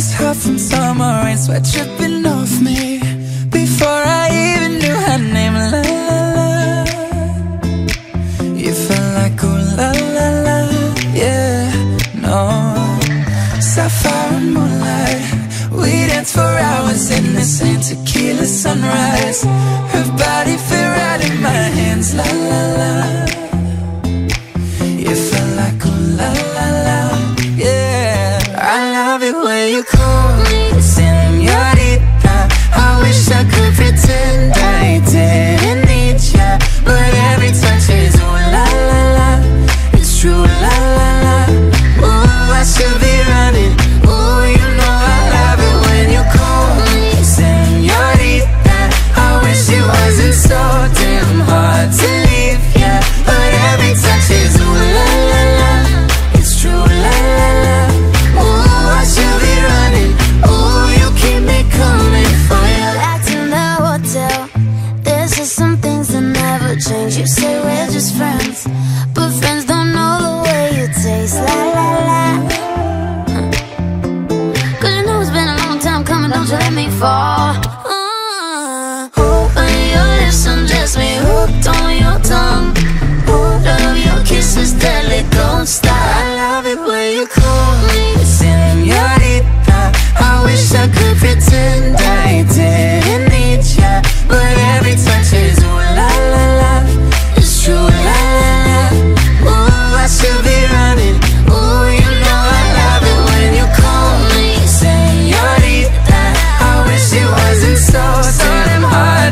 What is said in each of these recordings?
was hot from summer rain, sweat dripping off me. Before I even knew her name, la la la. You felt like oh la la la, yeah, no. Sapphire and moonlight, we danced for hours in this tequila sunrise. you call me senorita. I wish I could pretend you say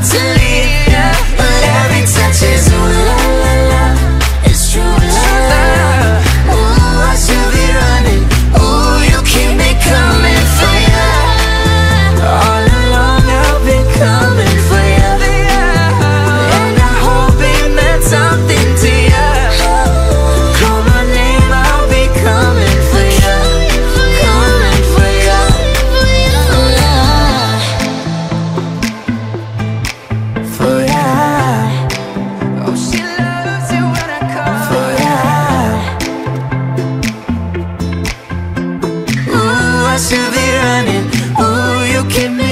to shining. Ooh, you keep me.